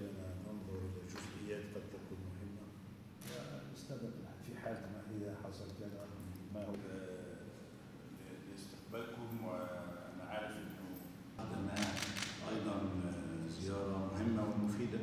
لنا ننظر إلى جزئيات قد تكون مهمة. أستاذ في حالة ما إذا حصل كذا ما هو؟ آه، لاستقبالكم وأنا عارف إنه أيضا آه، زيارة مهمة ومفيدة.